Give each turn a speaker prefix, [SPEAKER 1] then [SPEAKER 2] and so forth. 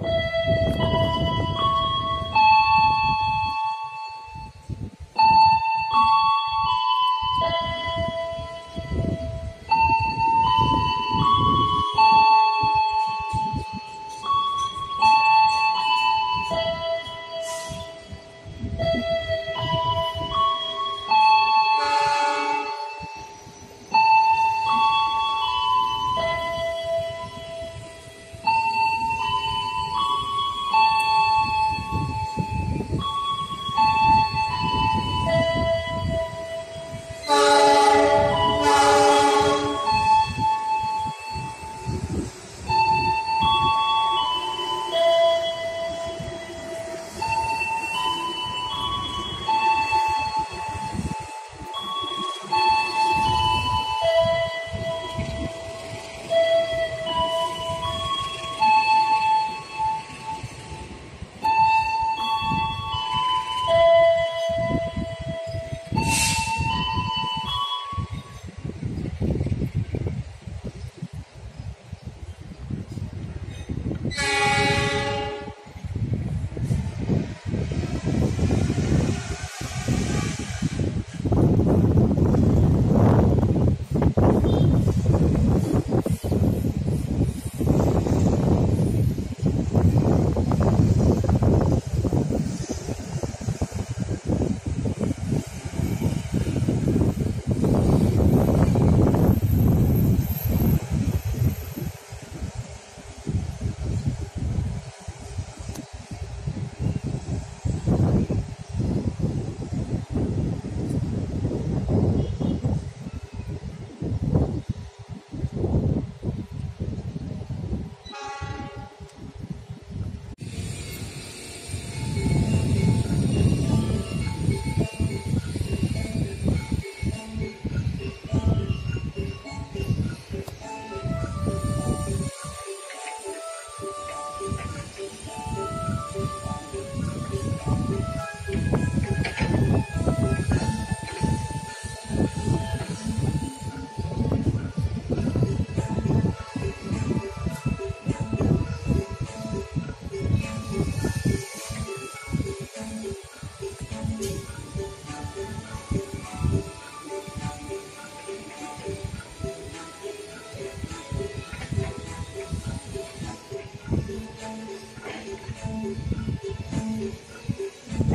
[SPEAKER 1] you